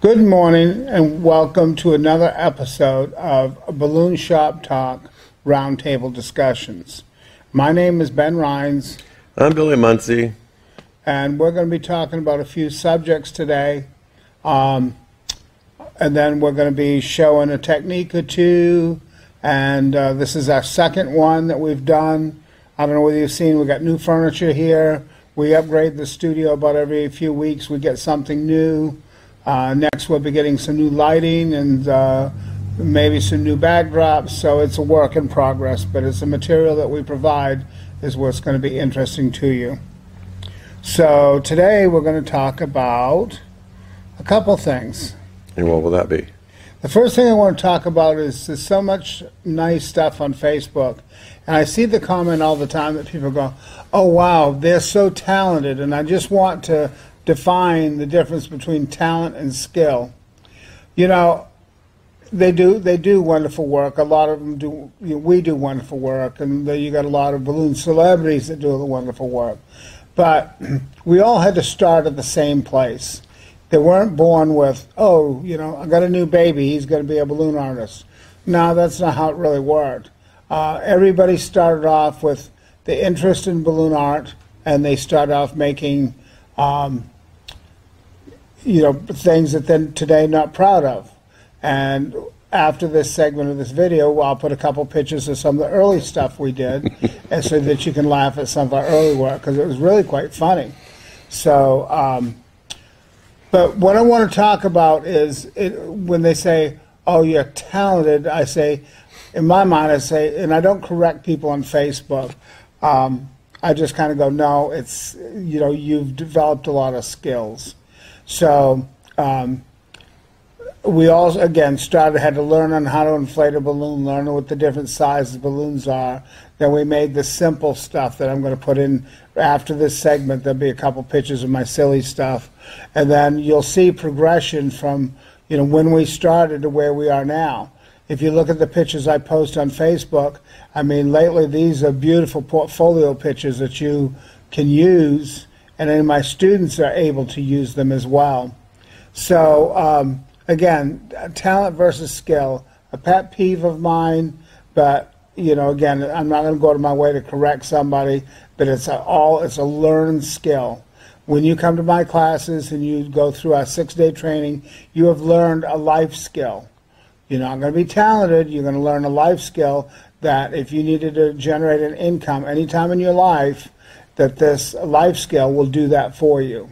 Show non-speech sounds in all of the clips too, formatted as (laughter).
Good morning and welcome to another episode of Balloon Shop Talk Roundtable Discussions. My name is Ben Rhines I'm Billy Muncie. and we're going to be talking about a few subjects today. Um, and then we're going to be showing a technique or two. And uh, this is our second one that we've done. I don't know whether you've seen, we've got new furniture here. We upgrade the studio about every few weeks. We get something new. Uh, next, we'll be getting some new lighting and uh, maybe some new backdrops. So it's a work in progress, but it's the material that we provide is what's going to be interesting to you. So today we're going to talk about a couple things. And what will that be? The first thing I want to talk about is there's so much nice stuff on Facebook. And I see the comment all the time that people go, oh, wow, they're so talented. And I just want to define the difference between talent and skill. You know, they do they do wonderful work. A lot of them do. You know, we do wonderful work, and you got a lot of balloon celebrities that do the wonderful work. But (clears throat) we all had to start at the same place. They weren't born with, oh, you know, I got a new baby. He's going to be a balloon artist. No, that's not how it really worked. Uh, everybody started off with the interest in balloon art, and they started off making um, you know, things that they're today not proud of. And after this segment of this video, I'll put a couple pictures of some of the early stuff we did, (laughs) and so that you can laugh at some of our early work because it was really quite funny. So, um, but what I want to talk about is it, when they say, "Oh, you're talented," I say, in my mind, I say, and I don't correct people on Facebook. Um, I just kind of go, "No, it's you know, you've developed a lot of skills." So um, we all, again, started, had to learn on how to inflate a balloon, learn what the different sizes balloons are. Then we made the simple stuff that I'm going to put in after this segment. There'll be a couple pictures of my silly stuff. And then you'll see progression from, you know, when we started to where we are now. If you look at the pictures I post on Facebook, I mean, lately these are beautiful portfolio pictures that you can use and then my students are able to use them as well. So um, again, talent versus skill, a pet peeve of mine, but you know, again, I'm not going to go to my way to correct somebody, but it's a, all it's a learned skill. When you come to my classes and you go through our six-day training, you have learned a life skill. You're not going to be talented. You're going to learn a life skill that if you needed to generate an income anytime in your life, that this life skill will do that for you.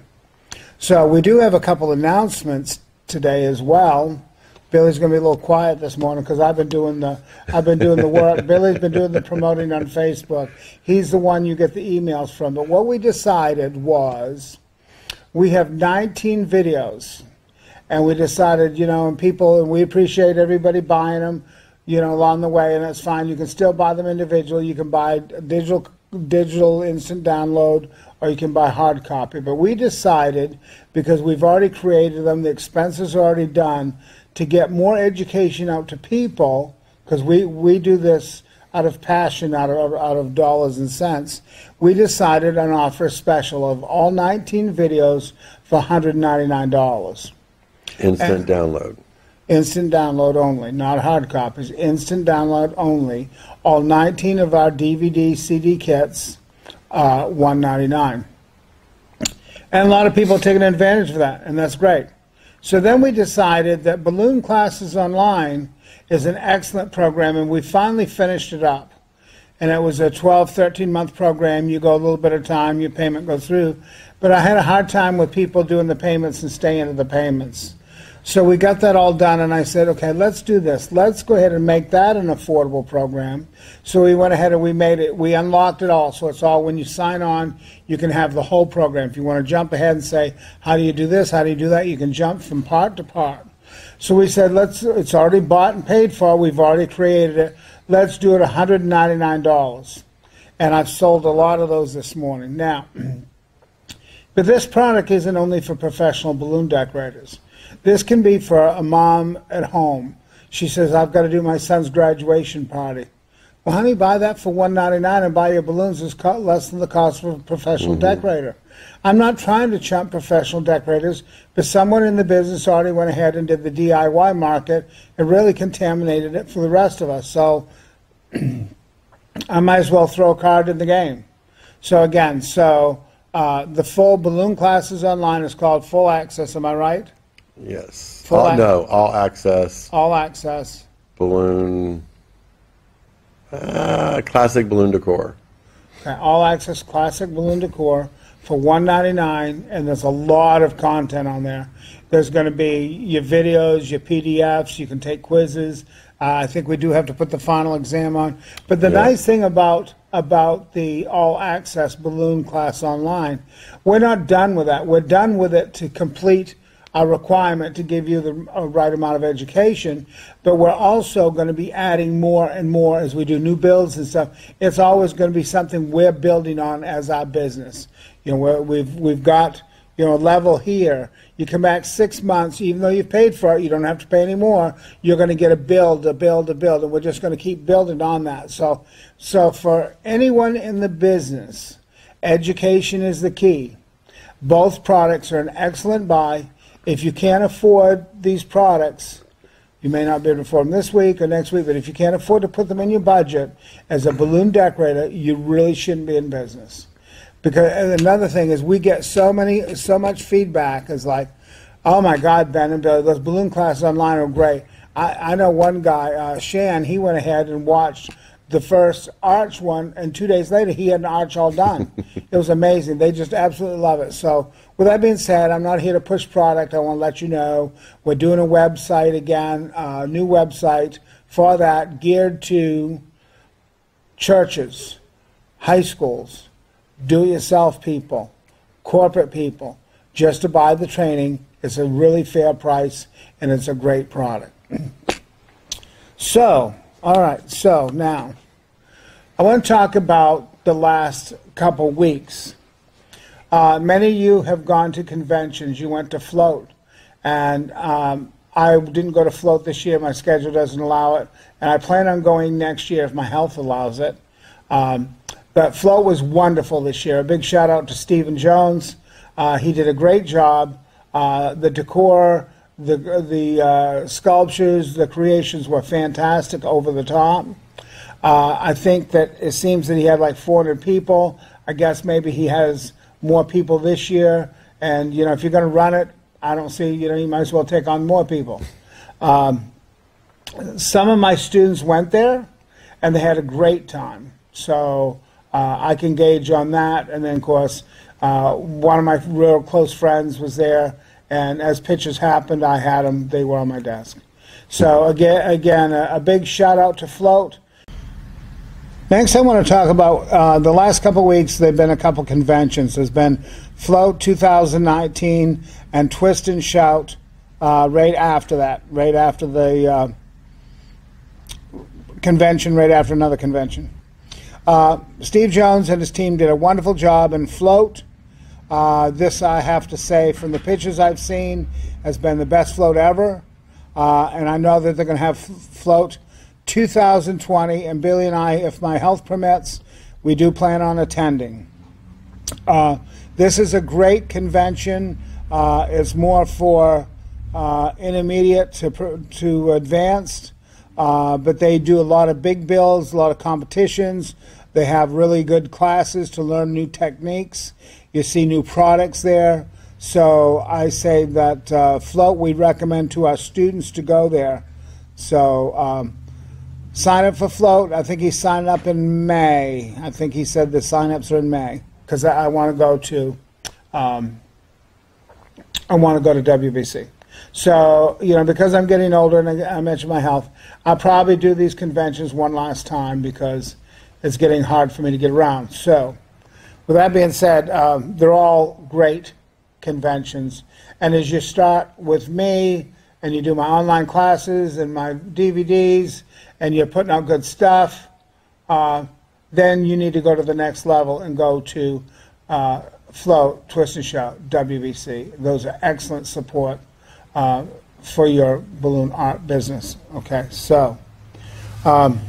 So we do have a couple announcements today as well. Billy's going to be a little quiet this morning because I've been doing the I've been doing the work. (laughs) Billy's been doing the promoting on Facebook. He's the one you get the emails from. But what we decided was we have 19 videos, and we decided, you know, and people, and we appreciate everybody buying them, you know, along the way, and that's fine. You can still buy them individually. You can buy digital digital instant download or you can buy hard copy. But we decided, because we've already created them, the expenses are already done, to get more education out to people, because we, we do this out of passion, out of, out of dollars and cents, we decided on offer a special of all 19 videos for $199. Instant and, download. Instant download only, not hard copies. Instant download only. All 19 of our DVD CD kits, uh, 199 And a lot of people taking advantage of that, and that's great. So then we decided that Balloon Classes Online is an excellent program, and we finally finished it up. And it was a 12, 13 month program. You go a little bit of time, your payment goes through. But I had a hard time with people doing the payments and staying at the payments. So we got that all done, and I said, okay, let's do this. Let's go ahead and make that an affordable program. So we went ahead and we made it, we unlocked it all. So it's all when you sign on, you can have the whole program. If you want to jump ahead and say, how do you do this? How do you do that? You can jump from part to part. So we said, let's, it's already bought and paid for. We've already created it. Let's do it $199. And I've sold a lot of those this morning. Now, (clears throat) but this product isn't only for professional balloon decorators. This can be for a mom at home. She says, I've got to do my son's graduation party. Well, honey, buy that for one ninety nine and buy your balloons. It's co- less than the cost of a professional decorator. I'm not trying to chump professional decorators, but someone in the business already went ahead and did the DIY market and really contaminated it for the rest of us. So (clears throat) I might as well throw a card in the game. So again, so uh, the full balloon classes online is called Full Access. Am I right? Yes. Full All, no, all access All access. balloon, uh, classic balloon decor. Okay, all access classic balloon decor for one ninety nine, and there's a lot of content on there. There's going to be your videos, your PDFs. You can take quizzes. Uh, I think we do have to put the final exam on. But the Yeah. nice thing about about the all access balloon class online, we're not done with that. We're done with it to complete a requirement to give you the uh, right amount of education, but we're also going to be adding more and more as we do new builds and stuff. It's always going to be something we're building on as our business. You know, we've we've got you know level here. You come back six months, even though you've paid for it, you don't have to pay any more. You're going to get a build, a build, a build, and we're just going to keep building on that. So, so for anyone in the business, education is the key. Both products are an excellent buy. If you can't afford these products, you may not be able to afford them this week or next week, but if you can't afford to put them in your budget as a balloon decorator, you really shouldn't be in business. Because and another thing is we get so many, so much feedback is like, oh my God, Ben and Billy, those balloon classes online are great. I, I know one guy, uh, Shan, he went ahead and watched the first arch one, and two days later he had an arch all done. (laughs) it was amazing. They just absolutely love it. So, with that being said, I'm not here to push product. I want to let you know we're doing a website again, a new website for that, geared to churches, high schools, do-it-yourself people, corporate people, just to buy the training. It's a really fair price, and it's a great product. (clears throat) So, all right, so now I want to talk about the last couple weeks. Uh, many of you have gone to conventions. You went to Float, and um, I didn't go to Float this year. My schedule doesn't allow it, and I plan on going next year if my health allows it. Um, but Float was wonderful this year. A big shout out to Stephen Jones. Uh, he did a great job. Uh, the decor, the the uh, sculptures, the creations were fantastic, over the top. Uh, I think that it seems that he had like 400 people. I guess maybe he has more people this year. And you know, if you're going to run it, I don't see you know you might as well take on more people. Um, some of my students went there, and they had a great time. So uh, I can gauge on that. And then, of course, uh, one of my real close friends was there, and as pitches happened, I had them. They were on my desk. So again, again, a, a big shout out to Float. Next, I want to talk about uh, the last couple weeks. There've been a couple conventions. There's been Float 2019 and Twist and Shout uh, right after that, right after the uh, convention, right after another convention. Uh, Steve Jones and his team did a wonderful job in Float. Uh, this, I have to say, from the pictures I've seen, has been the best float ever. Uh, and I know that they're going to have float 2020. And Billy and I, if my health permits, we do plan on attending. Uh, this is a great convention. Uh, it's more for uh, intermediate to, to advanced, uh, but they do a lot of big bills, a lot of competitions. They have really good classes to learn new techniques. You see new products there. So I say that uh, float we recommend to our students to go there. So um, sign up for float. I think he's signed up in May. I think he said the sign-ups are in May because I, I want to go to um, I want to go to WBC. So you know because I'm getting older and I, I mentioned my health, I'll probably do these conventions one last time because it's getting hard for me to get around. So with that being said, um, they're all great conventions. And as you start with me and you do my online classes and my DVDs and you're putting out good stuff, uh, then you need to go to the next level and go to uh, Flow, Twist and Shout, WBC. Those are excellent support uh, for your balloon art business. Okay, so. Um,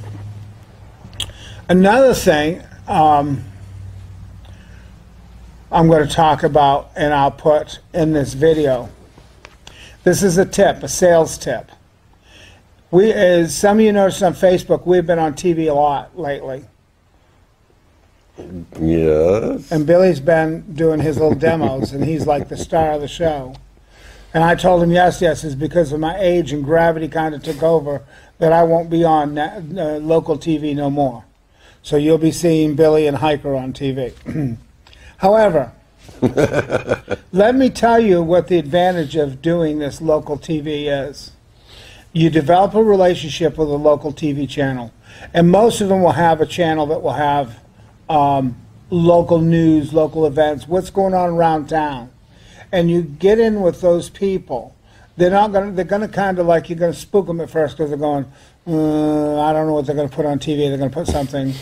Another thing um, I'm going to talk about and I'll put in this video. This is a tip, a sales tip. We, as some of you noticed on Facebook, we've been on TV a lot lately. Yes. And Billy's been doing his little demos, and he's like the star of the show. And I told him, yes, yes, it's because of my age and gravity kind of took over that I won't be on na- uh, local TV no more. So you'll be seeing Billy and Hiker on TV. (clears throat) However, (laughs) let me tell you what the advantage of doing this local TV is. You develop a relationship with a local TV channel, and most of them will have a channel that will have um, local news, local events, what's going on around town, and you get in with those people. They're not going. to They're to kind of like you're going to spook them at first because they're going. Uh, I don't know what they're going to put on TV. They're going to put something,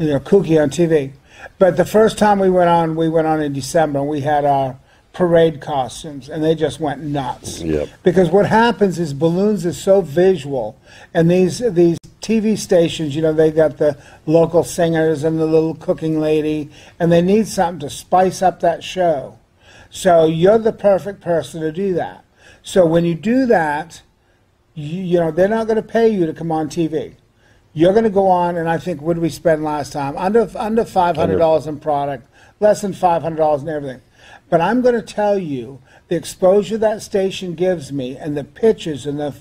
you know, kooky on TV. But the first time we went on, we went on in December, and we had our parade costumes, and they just went nuts. Yep. Because what happens is balloons is so visual, and these these TV stations, you know, they got the local singers and the little cooking lady, and they need something to spice up that show. So you're the perfect person to do that. So when you do that, you, you know, they're not going to pay you to come on TV. You're going to go on, and I think what did we spend last time? Under under five hundred dollars in product, less than five hundred dollars in everything. But I'm going to tell you the exposure that station gives me, and the pictures, and the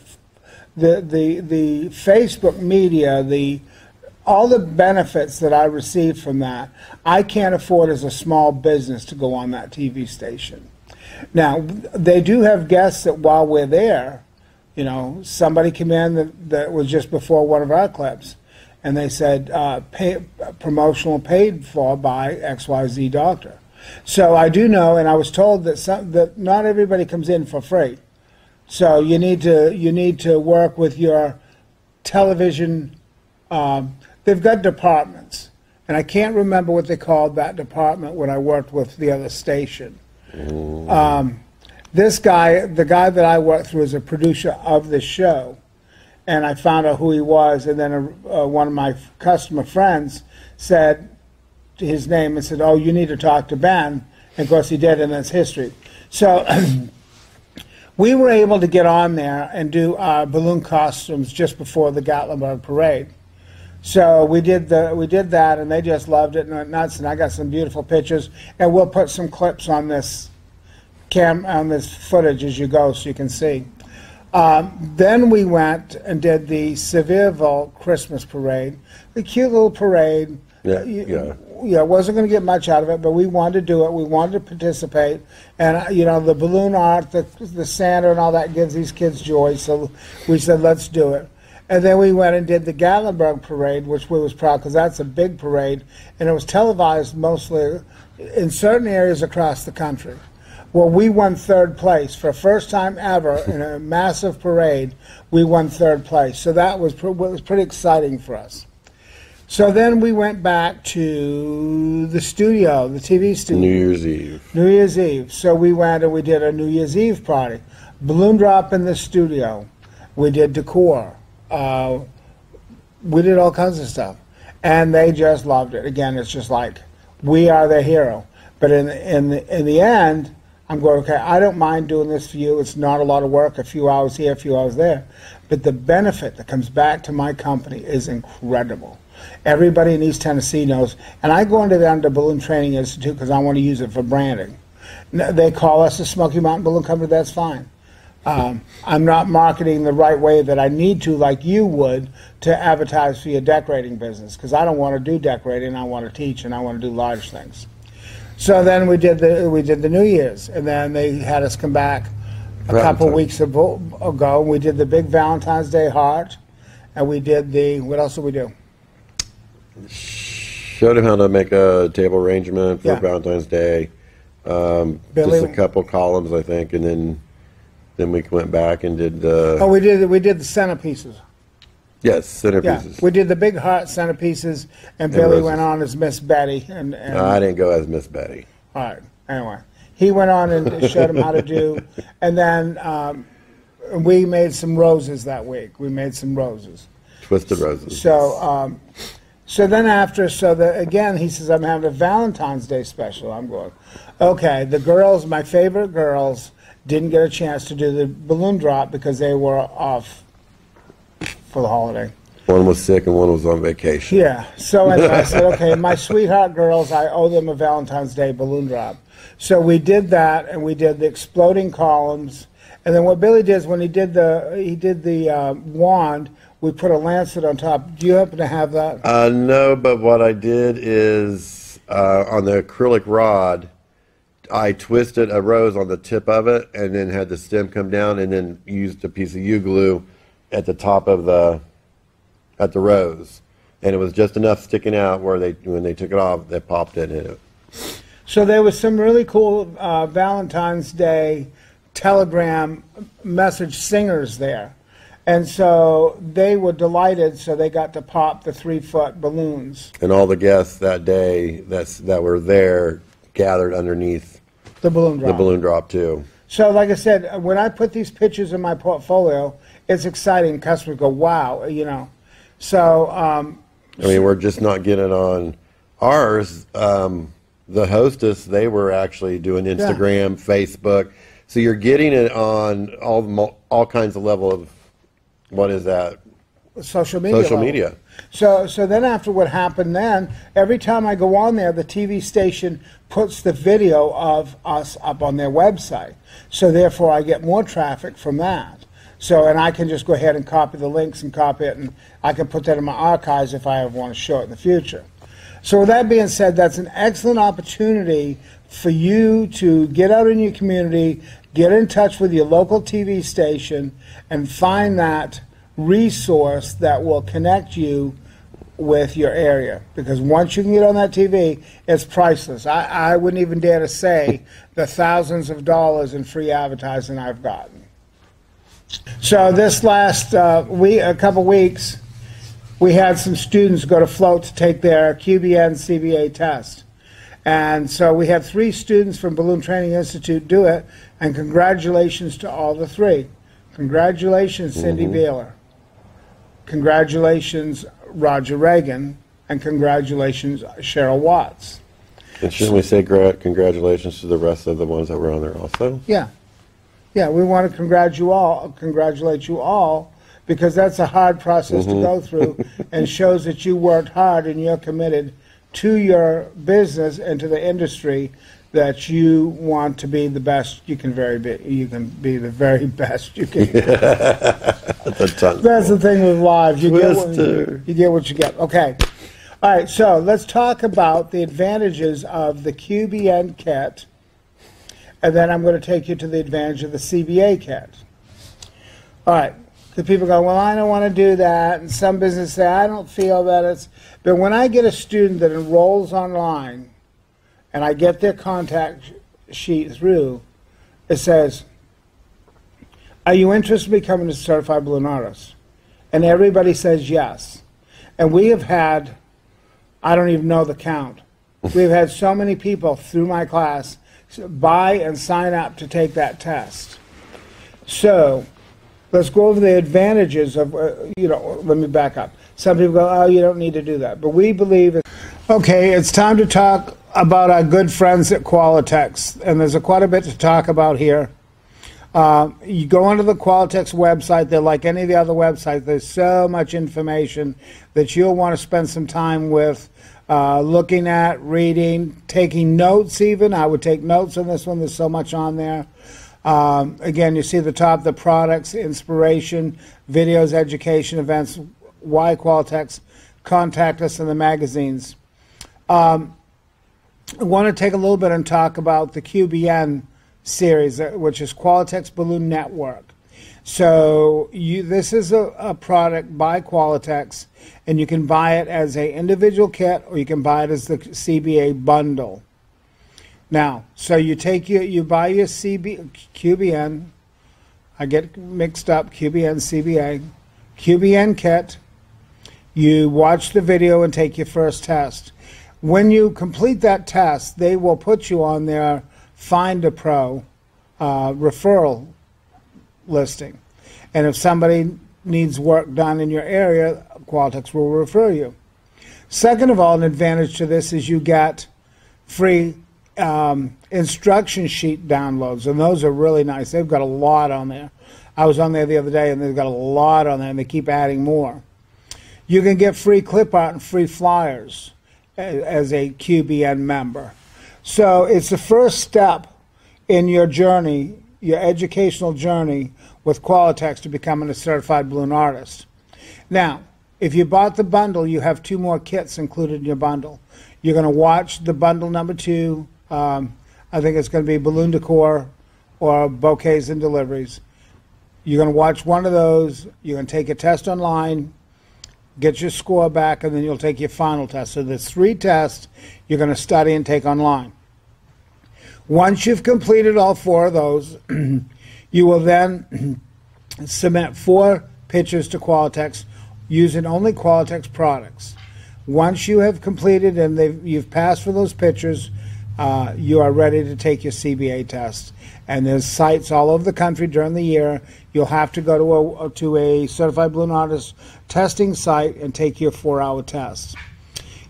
the the the Facebook media, the all the benefits that I receive from that, I can't afford as a small business to go on that TV station. Now, they do have guests that while we're there, you know, somebody came in that, that was just before one of our clips, and they said, uh, pay, promotional paid for by XYZ doctor. So I do know, and I was told that some, that not everybody comes in for free. So you need to you need to work with your television. Um, they've got departments, and I can't remember what they called that department when I worked with the other station. Um, this guy, the guy that I worked through, is a producer of the show, and I found out who he was, and then a, uh, one of my customer friends said his name and said, "Oh, you need to talk to Ben." And of course, he did, and that's history. So. (clears throat) we were able to get on there and do our balloon costumes just before the Gatlinburg parade. So we did the we did that, and they just loved it and went nuts. And I got some beautiful pictures, and we'll put some clips on this cam on this footage as you go, so you can see. Um, then we went and did the Sevierville Christmas parade, the cute little parade. Yeah, You- yeah. Yeah, wasn't going to get much out of it, but we wanted to do it. We wanted to participate, and uh, you know, the balloon art, the the Santa, and all that gives these kids joy. So we said, let's do it. And then we went and did the Gatlinburg parade, which we was proud because that's a big parade, and it was televised mostly in certain areas across the country. Well, we won third place for first time ever in a massive parade. We won third place, so that was pr- was pretty exciting for us. So then we went back to the studio, the TV studio. New Year's Eve. New Year's Eve. So we went and we did a New Year's Eve party. Balloon drop in the studio. We did decor. Uh, we did all kinds of stuff. And they just loved it. Again, it's just like, we are their hero. But in, in, the, in the end, I'm going, okay, I don't mind doing this for you. It's not a lot of work, a few hours here, a few hours there. But the benefit that comes back to my company is incredible. Everybody in East Tennessee knows. And I go into the Under Balloon Training Institute because I want to use it for branding. They call us the Smoky Mountain Balloon Company, that's fine. Um, I'm not marketing the right way that I need to, like you would, to advertise for your decorating business because I don't want to do decorating. I want to teach and I want to do large things. So then we did the we did the New Year's, and then they had us come back a couple weeks ago. ago. We did the big Valentine's Day heart, and we did the what else did we do? Showed him how to make a table arrangement for Yeah. Valentine's Day. Um, Billy- just a couple columns, I think, and then then we went back and did the Oh, we did we did the centerpieces. yes Yeah, centerpieces. we did the big heart centerpieces, and And Billy roses. went on as Miss Betty, and, and No, I didn't go as Miss Betty. All right. Anyway, he went on and showed him how to do, (laughs) and then um, we made some roses that week. We made some roses. Twisted Roses. So, um, So then after, so the, again, he says, I'm having a Valentine's Day special. I'm going, okay, the girls, my favorite girls, didn't get a chance to do the balloon drop because they were off for the holiday. One was sick and one was on vacation. Yeah. So I said, (laughs) okay, my sweetheart girls, I owe them a Valentine's Day balloon drop. So we did that, and we did the exploding columns. And then what Billy did is when he did the he did the uh, wand, we put a lancet on top. Do you happen to have that? Uh, no, but what I did is uh, on the acrylic rod, I twisted a rose on the tip of it, and then had the stem come down, and then used a piece of U glue at the top of the at the rose, and it was just enough sticking out where they when they took it off, they popped it in it. So there was some really cool uh, Valentine's Day telegram message singers there. And so they were delighted, so they got to pop the three foot balloons, And all the guests that day that's that were there gathered underneath the balloon drop. the balloon drop too. So, like I said, when I put these pictures in my portfolio, it's exciting. Customers go, wow, you know. So, um, I mean, we're just not getting on ours. Um, the hostess, they were actually doing Instagram, Facebook. So you're getting it on all all kinds of level of what is that? social media. Social level. media. So, so then after what happened then, every time I go on there, the TV station puts the video of us up on their website. So therefore, I get more traffic from that. So, and I can just go ahead and copy the links and copy it, and I can put that in my archives if I ever want to show it in the future. So, with that being said, that's an excellent opportunity for you to get out in your community, get in touch with your local TV station, and find that resource that will connect you with your area. Because once you can get on that TV, it's priceless. I, I wouldn't even dare to say (laughs) the thousands of dollars in free advertising I've gotten. So this last uh, week, a couple weeks, we had some students go to float to take their QBN CBA test. And so we had three students from Balloon Training Institute do it, and congratulations to all the three. Congratulations, Cindy mm-hmm. Baylor. Congratulations, Roger Reagan. And congratulations, Cheryl Watts. And shouldn't we say gra- congratulations to the rest of the ones that were on there also? Yeah. Yeah, we want to congratulate you all, congratulate you all, because that's a hard process to mm-hmm. go through and shows that you worked hard and you're committed to your business and to the industry that you want to be the best you can very be you can be the very (laughs) best you can (laughs) That's. That's the thing with live. You get, what, Twister. you get what you get. Okay. All right, so let's talk about the advantages of the QBN kit, and then I'm going to take you to the advantage of the CBA kit. All right, the people go, well, I don't want to do that, and some businesses say, I don't feel that it's. But when I get a student that enrolls online, and I get their contact sheet through, it says, are you interested in becoming a certified balloon artist? And everybody says yes. And we have had, I don't even know the count. (laughs) We've had so many people through my class buy and sign up to take that test. So let's go over the advantages of, uh, you know, let me back up. Some people go, oh, you don't need to do that. But we believe it. Okay, it's time to talk about our good friends at Qualatex. And there's a, quite a bit to talk about here. Uh, you go onto the Qualatex website, they're like any of the other websites. There's so much information that you'll want to spend some time with, uh, looking at, reading, taking notes even. I would take notes on this one, there's so much on there. Um, again, you see the top the products, inspiration, videos, education, events, why Qualatex, contact us in the magazines. Um, I want to take a little bit and talk about the QBN series, uh, which is Qualatex Balloon Network. So you, this is a, a product by Qualatex, and you can buy it as a individual kit, or you can buy it as the CBA bundle. Now, so you take your, you buy your CB, QBN. I get mixed up QBN, CBA, QBN kit. You watch the video and take your first test. When you complete that test, they will put you on their Find a Pro uh, referral listing. And if somebody needs work done in your area, Qualatex will refer you. Second of all, an advantage to this is you get free um, instruction sheet downloads, and those are really nice. They've got a lot on there. I was on there the other day, and they've got a lot on there, and they keep adding more. You can get free clip art and free flyers as a QBN member. So it's the first step in your journey, your educational journey with Qualatex to becoming a certified balloon artist. Now, if you bought the bundle, you have two more kits included in your bundle. You're going to watch the bundle number two. Um, I think it's going to be balloon decor or bouquets and deliveries. You're going to watch one of those. You're going to take a test online, get your score back, and then you'll take your final test. So there's three tests you're going to study and take online. Once you've completed all four of those, (clears throat) you will then (clears throat) submit four pictures to Qualatex using only Qualatex products. Once you have completed and you've passed for those pictures, uh, you are ready to take your CBA test. And there's sites all over the country during the year. You'll have to go to a, to a certified balloon artist testing site and take your four-hour test.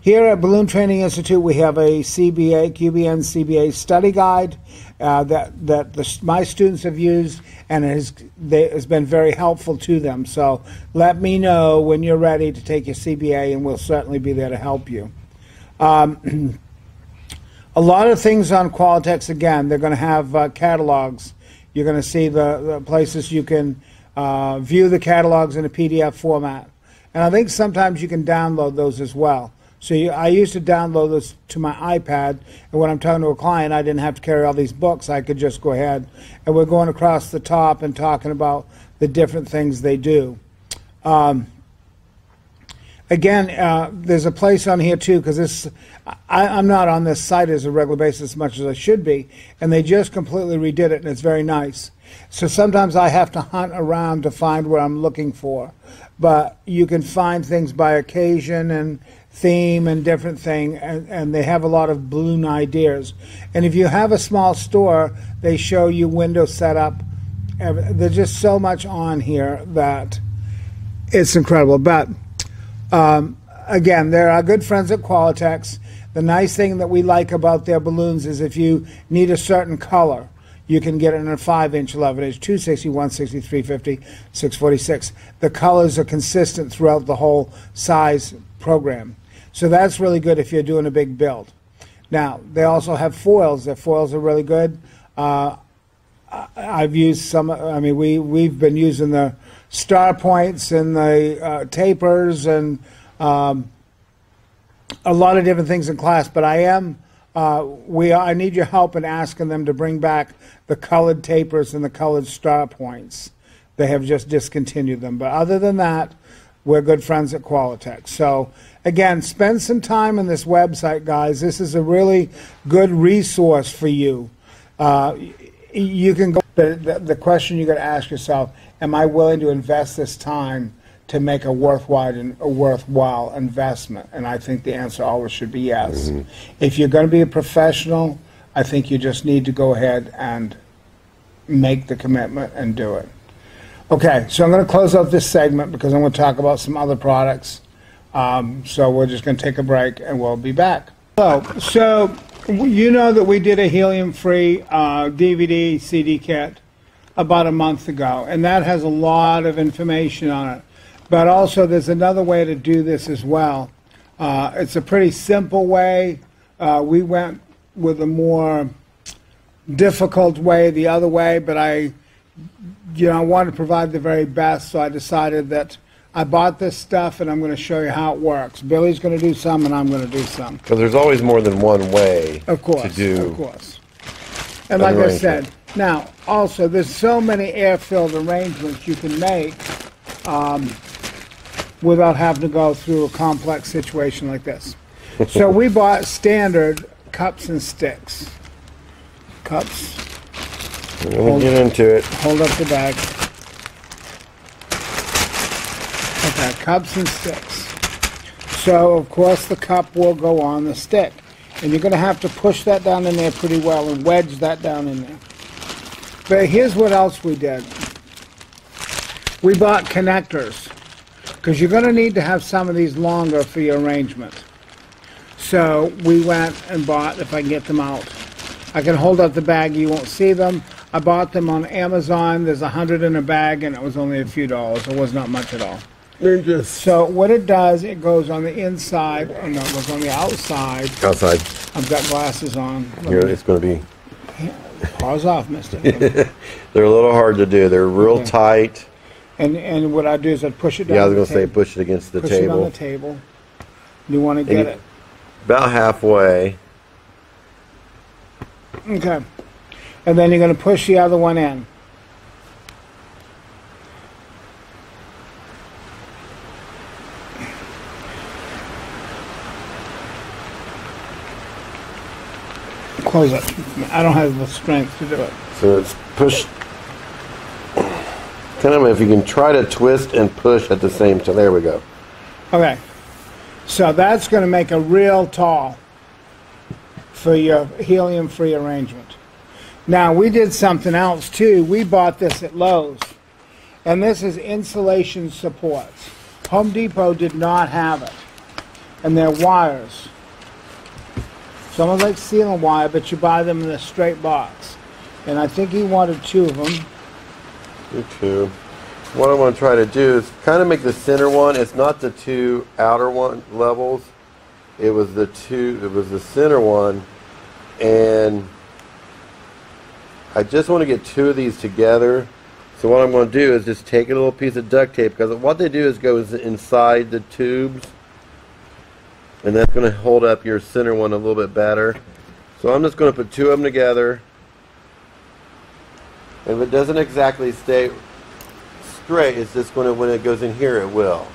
Here at Balloon Training Institute, we have a CBA, QBN CBA study guide uh, that, that the, my students have used and has, they, has been very helpful to them. So let me know when you're ready to take your CBA, and we'll certainly be there to help you. Um, (clears throat) a lot of things on Qualatex, again, they're going to have uh, catalogs. You're going to see the, the, places you can uh, view the catalogs in a PDF format. And I think sometimes you can download those as well. So you, I used to download this to my iPad, and when I'm talking to a client, I didn't have to carry all these books. I could just go ahead, and we're going across the top and talking about the different things they do. Um, again, uh, there's a place on here too because this I, am not on this site as a regular basis as much as I should be, and they just completely redid it, and it's very nice. So sometimes I have to hunt around to find what I'm looking for, but you can find things by occasion and theme and different thing, and, and they have a lot of balloon ideas. And if you have a small store, they show you window setup. There's just so much on here that it's incredible. But um, again, they're our good friends at Qualatex. The nice thing that we like about their balloons is if you need a certain color, you can get it in a 5 inch, 11 inch, 260, 160, 350, 646. The colors are consistent throughout the whole size program. So that's really good if you're doing a big build. Now, they also have foils. Their foils are really good. Uh, I've used some, I mean, we, we've been using the star points and the uh, tapers and um, a lot of different things in class, but I am, uh, we, I need your help in asking them to bring back the colored tapers and the colored star points. They have just discontinued them. But other than that, we're good friends at Qualatex. So again, spend some time on this website, guys. This is a really good resource for you. Uh, you can go. The, the question you got to ask yourself: Am I willing to invest this time to make a worthwhile a worthwhile investment? And I think the answer always should be yes. Mm-hmm. If you're going to be a professional, I think you just need to go ahead and make the commitment and do it. Okay, so I'm going to close out this segment because I'm going to talk about some other products. Um, so we're just going to take a break and we'll be back. So, so you know that we did a helium-free uh, DVD CD kit about a month ago, and that has a lot of information on it. But also, there's another way to do this as well. Uh, it's a pretty simple way. Uh, we went with a more difficult way the other way, but I you know, I wanted to provide the very best, so I decided that I bought this stuff and I'm going to show you how it works. Billy's going to do some and I'm going to do some. Because there's always more than one way Of course, to do. of course. And like I said, now, also, there's so many air-filled arrangements you can make um, without having to go through a complex situation like this. So we (laughs) bought standard cups and sticks. Cups, let me get into it. Hold up the bag. Okay, cups and sticks. So, of course, the cup will go on the stick. And you're going to have to push that down in there pretty well and wedge that down in there. But here's what else we did. We bought connectors. Because you're going to need to have some of these longer for your arrangement. So we went and bought, if I can get them out. I can hold up the bag, you won't see them. I bought them on Amazon. There's a hundred in a bag, and it was only a few dollars. It was not much at all. Just So what it does, it goes on the inside, or no, it goes on the outside. outside. I've got glasses on. Here, it's going to be. (laughs) Pause off, mister. (laughs) They're a little hard to do. They're real Okay. tight. And and what I do is I push it down. Yeah, I was going to say push it against the push it on table. the table. You want to get you- it. About halfway. Okay. And then you're going to push the other one in. Close it. I don't have the strength to do it. So it's push. Kind of if you can try to twist and push at the same time. There we go. Okay. So that's going to make a real tall for your helium free arrangement. Now, we did something else too. We bought this at Lowe's, and this is insulation supports. Home Depot did not have it, and they're wires. It's almost like ceiling wire, but you buy them in a straight box. And I think he wanted two of them. Too. What I want to try to do is kind of make the center one. It's not the two outer one levels. It was the two. It was the center one, and I just want to get two of these together. So what I'm going to do is just take a little piece of duct tape because what they do is go inside the tubes, and that's going to hold up your center one a little bit better. So I'm just going to put two of them together. If it doesn't exactly stay straight, it's just going to, when it goes in here, it will.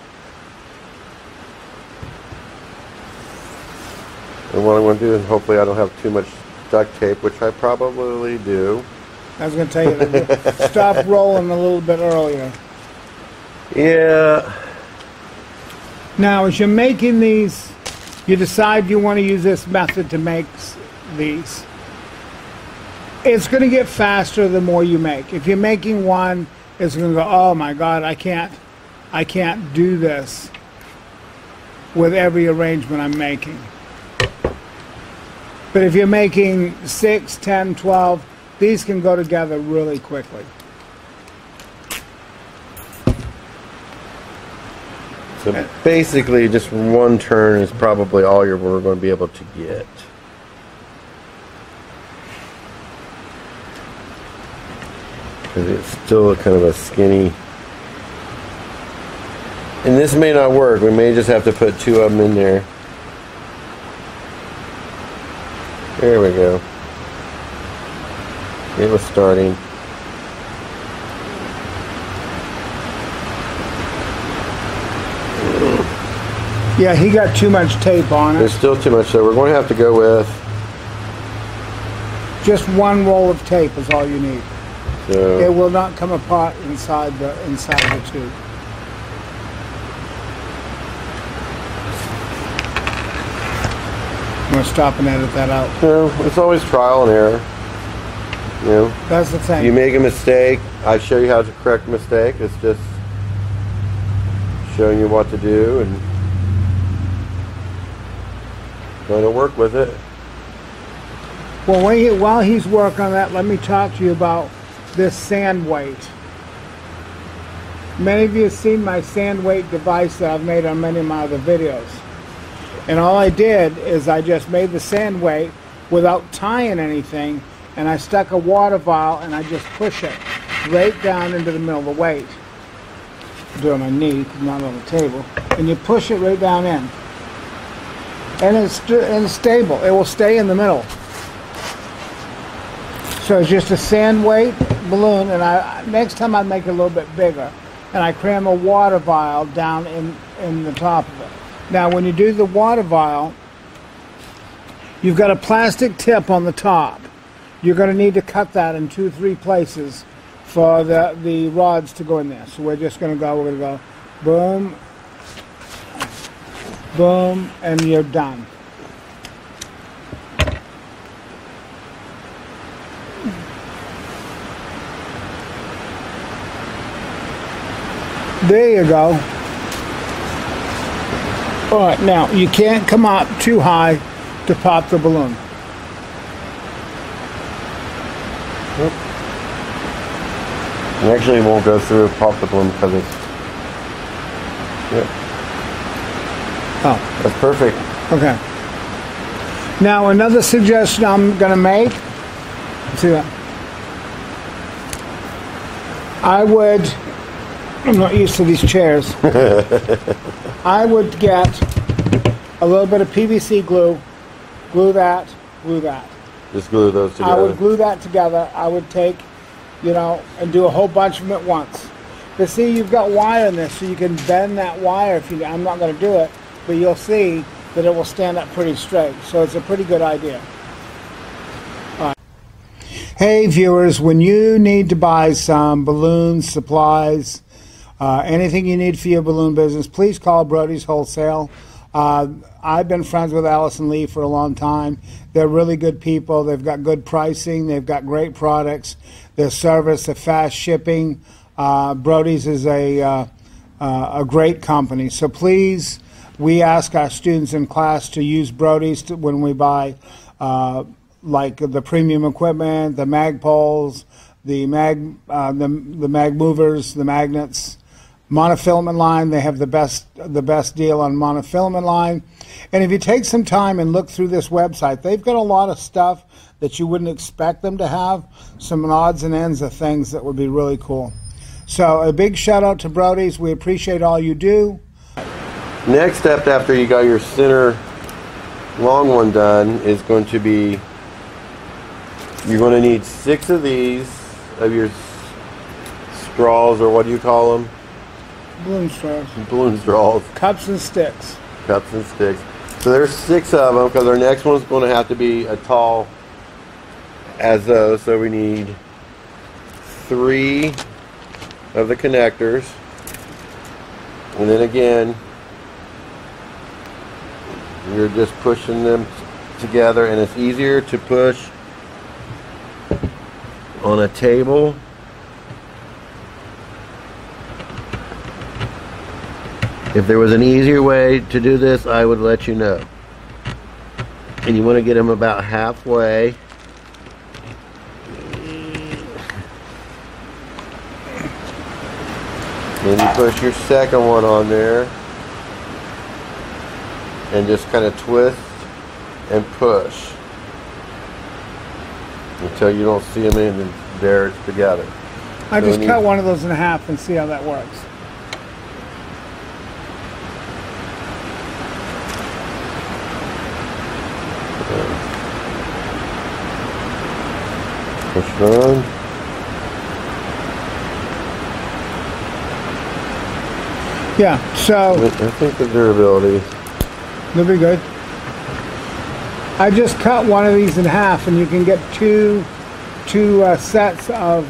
And what I'm going to do is hopefully I don't have too much duct tape, which I probably do. I was going to tell you to stop (laughs) rolling a little bit earlier. Yeah. Now, as you're making these, you decide you want to use this method to make these. It's going to get faster the more you make. If you're making one, it's going to go, oh my God, I can't, I can't do this with every arrangement I'm making. But if you're making 6, 10, 12, these can go together really quickly. So basically, just one turn is probably all you're we're going to be able to get. Because it's still kind of a skinny. And this may not work. We may just have to put two of them in there. There we go. It was starting. Yeah, he got too much tape on it. There's still too much, so we're going to have to go with. Just one roll of tape is all you need. So, It will not come apart inside the inside the tube. I'm gonna stop and edit that out. know, it's always trial and error. You know, That's the thing. you make a mistake, I show you how to correct the mistake. It's just showing you what to do and trying to work with it. well, when he, while he's working on that, let me talk to you about this sand weight. Many of you have seen my sand weight device that I've made on many of my other videos. And all I did is I just made the sand weight without tying anything, and I stuck a water vial and I just push it right down into the middle of the weight. Do it on my knee, not on the table. And you push it right down in. And it's, and it's stable. It will stay in the middle. So it's just a sand weight balloon, and I next time I make it a little bit bigger, and I cram a water vial down in in the top of it. Now, when you do the water vial, you've got a plastic tip on the top. You're going to need to cut that in two, three places for the the rods to go in there. So we're just going to go. We're going to go, boom, boom, and you're done. There you go. All right, now you can't come up too high to pop the balloon. And actually, it won't go through pop the balloon because it's. Yeah, Oh, that's perfect. okay. Now another suggestion I'm gonna make. See that? I would. I'm not used to these chairs. (laughs) I would get a little bit of PVC glue, glue that, glue that. Just glue those together. I would glue that together. I would take, you know, and do a whole bunch of them at once. But see, you've got wire in this, so you can bend that wire. If you, I'm not going to do it, but you'll see that it will stand up pretty straight. So it's a pretty good idea. Right. Hey, viewers, when you need to buy some balloons, supplies, uh, anything you need for your balloon business, please call Brody's Wholesale. Uh, I've been friends with Allison Lee for a long time. They're really good people. They've got good pricing. They've got great products. Their service, the fast shipping. Uh, Brody's is a uh, uh, a great company. So please, we ask our students in class to use Brody's to, when we buy, uh, like the premium equipment, the mag poles, the mag the the mag movers, the magnets monofilament line. They have the best the best deal on monofilament line. And if you take some time and look through this website, they've got a lot of stuff that you wouldn't expect them to have. Some odds and ends of things that would be really cool. So a big shout out to Brody's. We appreciate all you do. Next step after you got your center long one done is going to be you're going to need six of these of your straws or what do you call them? Balloon straws, Balloon straws, cups and sticks. cups and sticks. So there's six of them because our next one's going to have to be a tall as those. So we need three of the connectors. And then again, you're just pushing them together and it's easier to push on a table If there was an easier way to do this, I would let you know. And you want to get them about halfway. Then you push your second one on there. And just kind of twist and push. Until you don't see them in and there it's together. I So just cut one of those in half and see how that works. Push. Yeah, so I think the durability. they'll be good. I just cut one of these in half, and you can get two two uh, sets of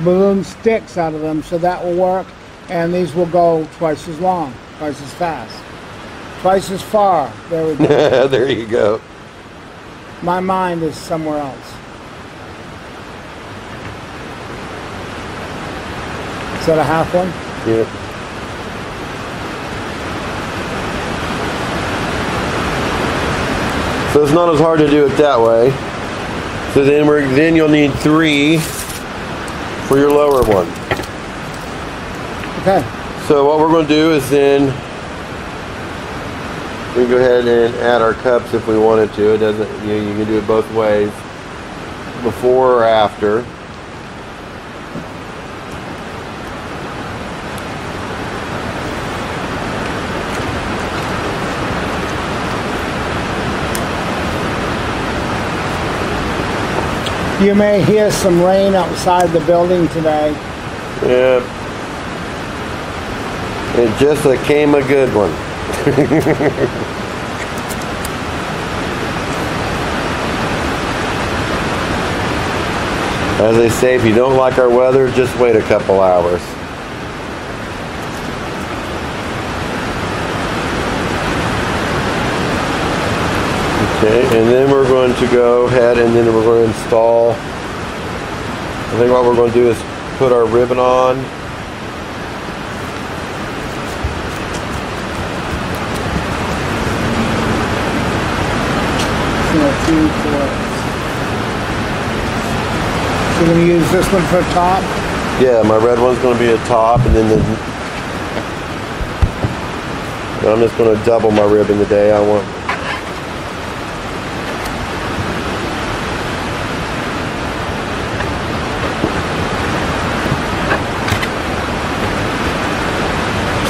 balloon sticks out of them, so that will work. And these will go twice as long, twice as fast, twice as far. There we go. (laughs) there you go. My mind is somewhere else. Is that a half one? Yep. So it's not as hard to do it that way. So then we're then you'll need three for your lower one. Okay. So what we're going to do is then we can go ahead and add our cups if we wanted to. It doesn't you, you can do it both ways, before or after. You may hear some rain outside the building today. Yeah. It just came a good one. (laughs) As they say, if you don't like our weather, just wait a couple hours. Okay, and then we're going to go ahead and then we're going to install, I think what we're going to do is put our ribbon on. So you're going to use this one for a top? Yeah, my red one's going to be a top, and then the... I'm just going to double my ribbon today. I want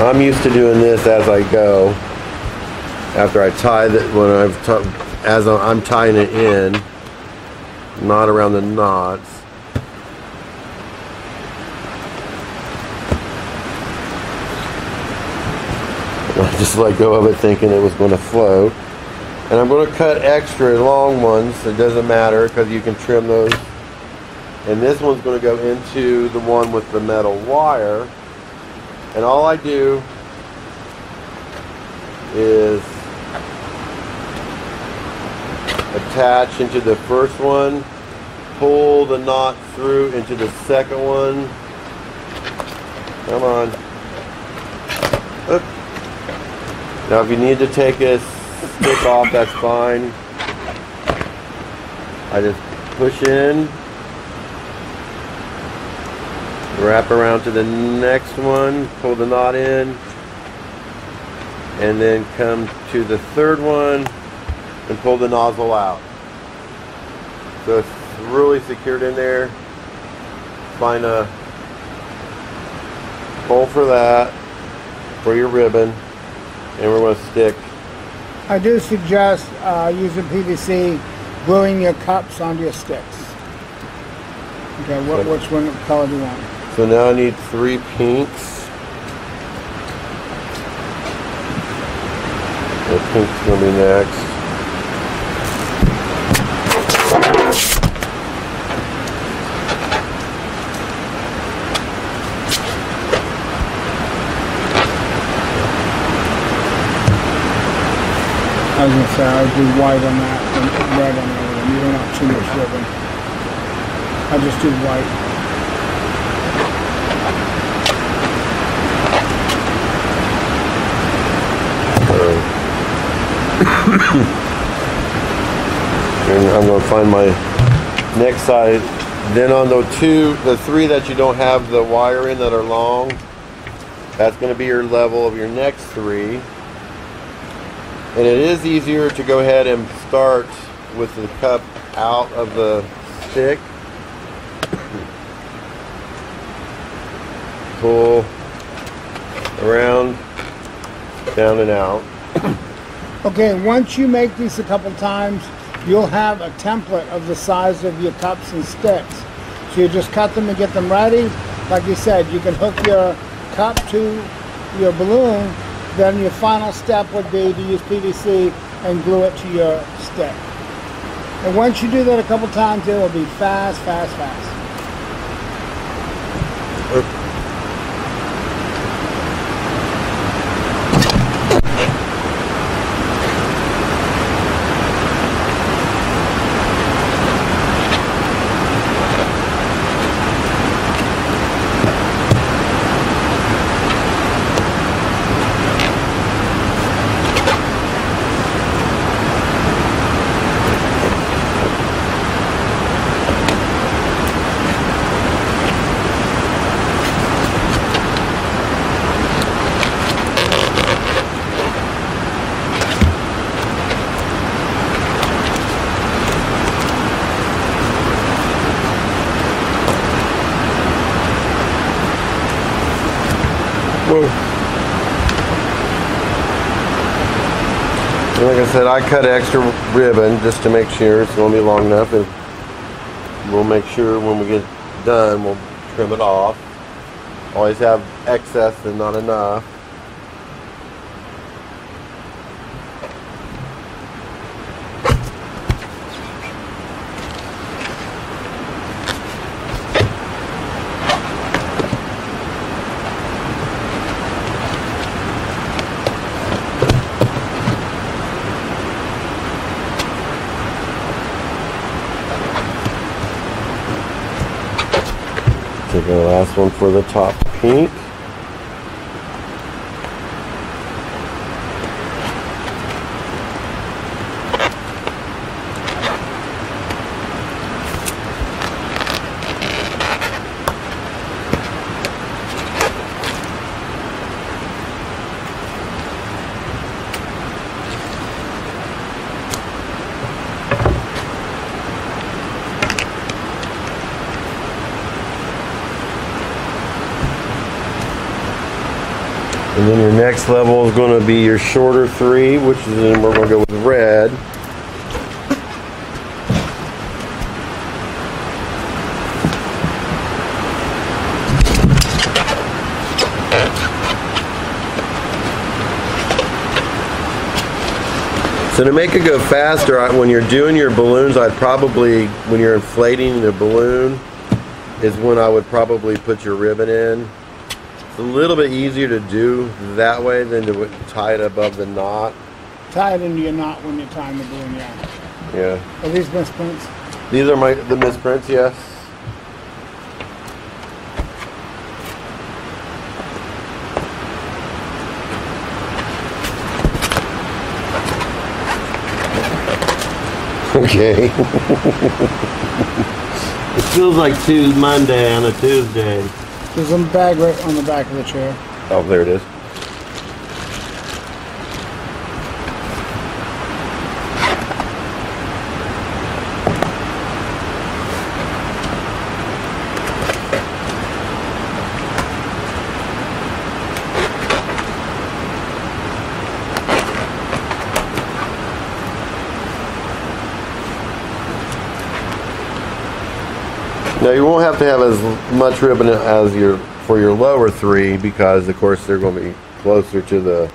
I'm used to doing this as I go. After I tie that, when I've as I'm tying it in, not around the knots. I just let go of it thinking it was going to float. And I'm going to cut extra long ones. It doesn't matter because you can trim those. And this one's going to go into the one with the metal wire. And all I do is attach into the first one, pull the knot through into the second one. Come on. Oop. Now if you need to take a stick off, that's fine. I just push in, wrap around to the next one, pull the knot in, and then come to the third one and pull the nozzle out. So it's really secured in there. Find a hole for that, for your ribbon, and we're going to stick. I do suggest uh, using PVC, gluing your cups onto your sticks. Okay, what, Okay. which one color do you want? So now I need three pinks. The pink's to be next. I was gonna say I do white on that and red on the other one. You don't want too much ribbon. I just do white. (coughs) And I'm going to find my next side. Then on the two, the three that you don't have the wire in that are long, that's going to be your level of your next three. And it is easier to go ahead and start with the cup out of the stick. (coughs) Pull around, down and out. Okay, once you make these a couple times, you'll have a template of the size of your cups and sticks. So you just cut them and get them ready. Like you said, you can hook your cup to your balloon. Then your final step would be to use PVC and glue it to your stick. And once you do that a couple times, it will be fast, fast, fast. Whoa. And like I cut extra ribbon just to make sure it's going to be long enough. And we'll make sure when we get done, we'll trim it off. Always have excess and not enough. The last one for the top pink. And then your next level is going to be your shorter three, which is then we're going to go with red. So to make it go faster, I- when you're doing your balloons, I'd probably, when you're inflating the balloon, is when I would probably put your ribbon in. It's a little bit easier to do that way than to tie it above the knot. Tie it into your knot when you're tying the balloon, yeah. Yeah. Are these misprints? These are my the misprints, yes. Okay. (laughs) it feels like Tuesday, Monday on a Tuesday. There's a bag right on the back of the chair. Oh, there it is. You won't have to have as much ribbon as your for your lower three because of course they're going to be closer to the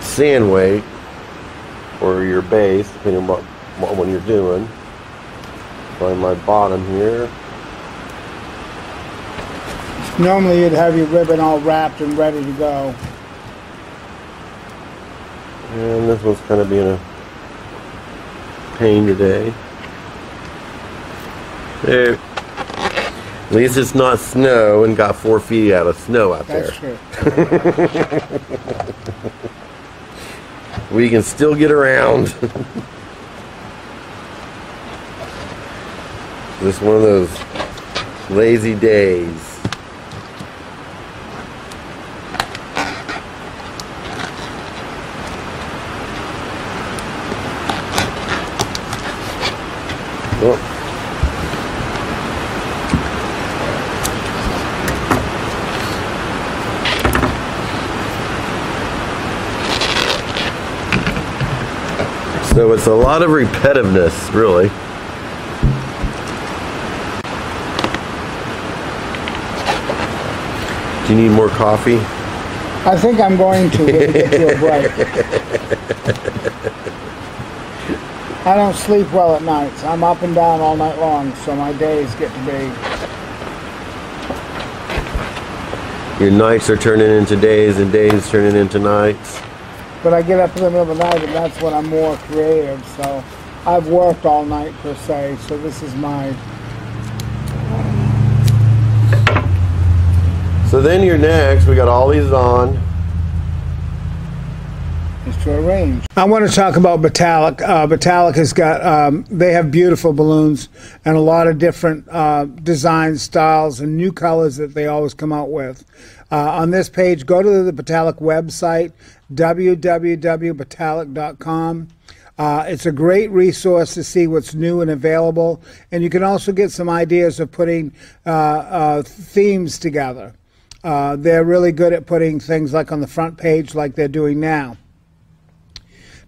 sand weight or your base depending on what, what you're doing. Find my bottom here. Normally you'd have your ribbon all wrapped and ready to go. And this one's kind of being a pain today. There. At least it's not snow and got four feet out of snow out That's there. true. (laughs) We can still get around. (laughs) Just one of those lazy days. Oh. So it's a lot of repetitiveness, really. Do you need more coffee? I think I'm going to get to a break. (laughs) I don't sleep well at nights. I'm up and down all night long, so my days get to be. Your nights are turning into days and days turning into nights. But I get up in the middle of the night, and that's when I'm more creative. So I've worked all night per se. So this is my. So then you're next. We got all these on. Is to arrange. I want to talk about Betallic. Uh, Betallic has got, um, they have beautiful balloons and a lot of different uh, design styles and new colors that they always come out with. Uh, on this page, go to the Betallic website, www.betallic.com. Uh, it's a great resource to see what's new and available, and you can also get some ideas of putting uh, uh, themes together. Uh, they're really good at putting things like on the front page, like they're doing now.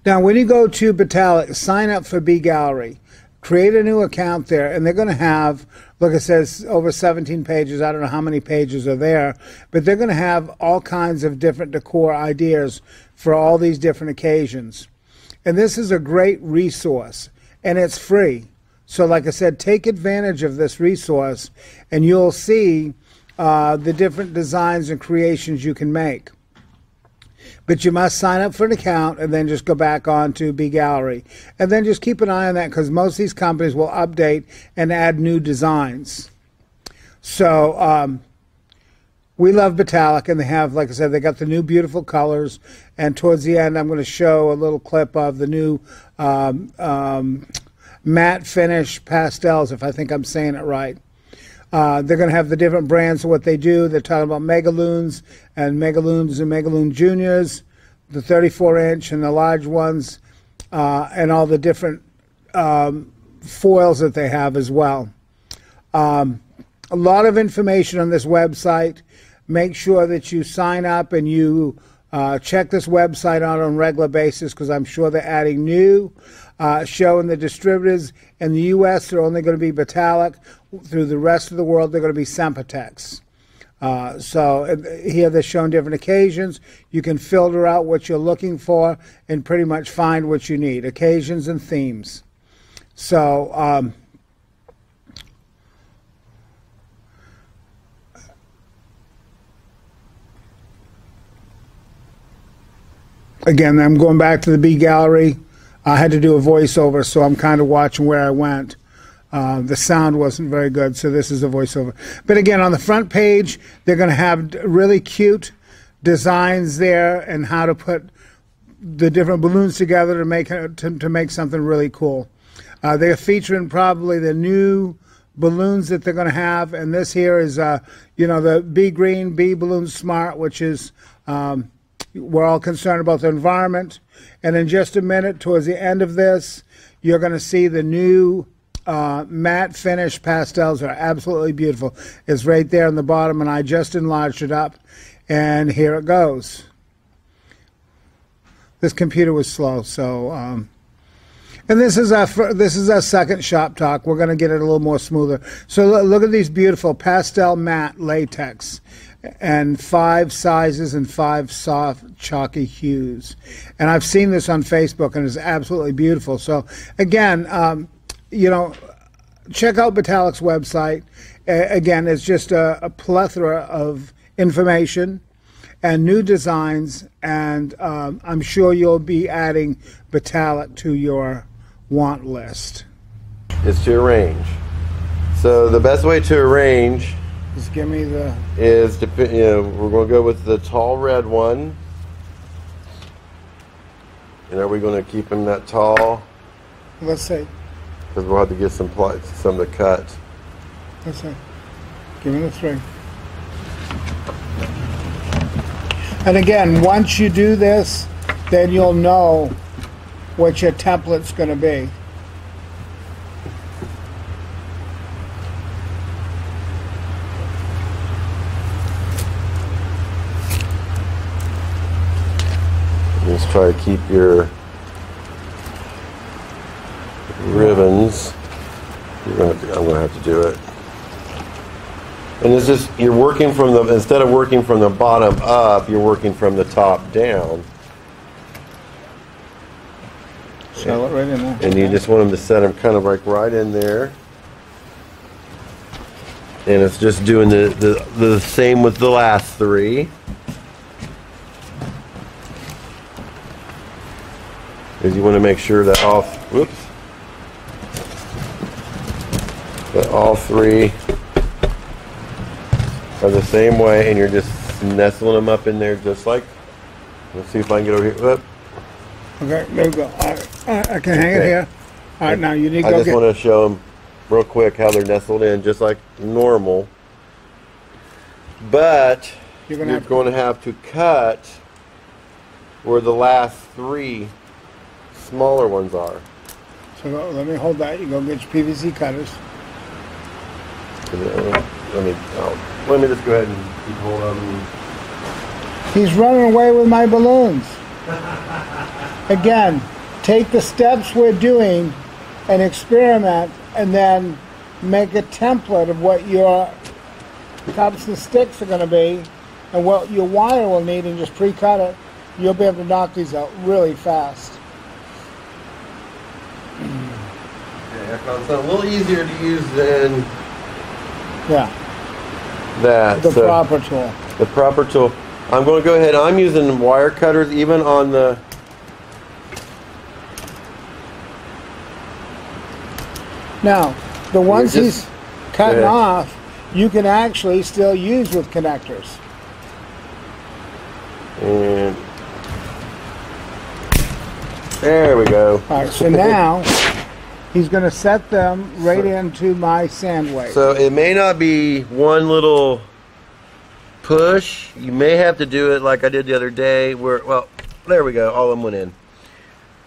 Now, when you go to Betallic, sign up for B Gallery, create a new account there, and they're going to have, look, it says over 17 pages. I don't know how many pages are there, but they're going to have all kinds of different decor ideas for all these different occasions. And this is a great resource, and it's free. So, like I said, take advantage of this resource, and you'll see uh, the different designs and creations you can make. But you must sign up for an account and then just go back on to B Gallery. And then just keep an eye on that because most of these companies will update and add new designs. So um, we love Betallic, and they have, like I said, they got the new beautiful colors. And towards the end, I'm going to show a little clip of the new um, um, matte finish pastels, if I think I'm saying it right. Uh, they're going to have the different brands of what they do. They're talking about Megaloons and Megaloons and Megaloon Juniors, the 34 inch and the large ones, uh, and all the different um, foils that they have as well. Um, a lot of information on this website. Make sure that you sign up and you uh, check this website out on a regular basis because I'm sure they're adding new. Uh, showing the distributors in the U.S. are only going to be Betallic. Through the rest of the world, they're going to be Sempertex. Uh, so uh, here they're shown different occasions. You can filter out what you're looking for and pretty much find what you need. Occasions and themes. So um, again, I'm going back to the B gallery. I had to do a voiceover, so I'm kind of watching where I went. Uh, the sound wasn't very good, so this is a voiceover. But again, on the front page, they're going to have really cute designs there and how to put the different balloons together to make to, to make something really cool. Uh, they're featuring probably the new balloons that they're going to have, and this here is, uh, you know, the B Green B Balloon Smart, which is um, we're all concerned about the environment. And in just a minute, towards the end of this, you're going to see the new uh, matte finish pastels are absolutely beautiful. It's right there on the bottom, and I just enlarged it up. And here it goes. This computer was slow, so. Um, and this is our this is our second shop talk. We're going to get it a little more smoother. So look at these beautiful pastel matte latex and five sizes and five soft chalky hues. And I've seen this on Facebook and it's absolutely beautiful. So again, um, you know, check out Betallic's website. Uh, again, it's just a, a, plethora of information and new designs, and um, I'm sure you'll be adding Betallic to your want list. Is to arrange. So the best way to arrange just give me the. Is you know we're going to go with the tall red one. And are we going to keep him that tall? Let's see. Because we'll have to get some pl- some to cut. Let's see. Give me the three. And again, once you do this, then you'll know what your template's going to be. Just try to keep your ribbons. Gonna to, I'm going to have to do it. And it's just, you're working from the, instead of working from the bottom up, you're working from the top down. Shell it right in there. And you just want them to set them kind of like right in there. And it's just doing the, the, the same with the last three. Is you want to make sure that all, whoops, that all three are the same way and you're just nestling them up in there just like, let's see if I can get over here. Whoop. Okay, there we go. I, I, can hang it here. All right, now you need to I go just want to show them real quick how they're nestled in just like normal. But you're, gonna, you're have going to have to cut where the last three smaller ones are. So go, let me hold that. You go get your PVC cutters. Let me oh, let me just go ahead and keep hold of them. He's running away with my balloons. Again, take the steps we're doing and experiment, and then make a template of what your cups and sticks are going to be, and what your wire will need, and just pre-cut it. You'll be able to knock these out really fast. I found a little easier to use than yeah that. The so proper tool. The proper tool. I'm going to go ahead. I'm using wire cutters even on the. Now, the ones just, he's cutting off, you can actually still use with connectors. And there we go. All right, so now He's going to set them right so, into my sandwich. So it may not be one little push. You may have to do it like I did the other day where, well, there we go. All of them went in.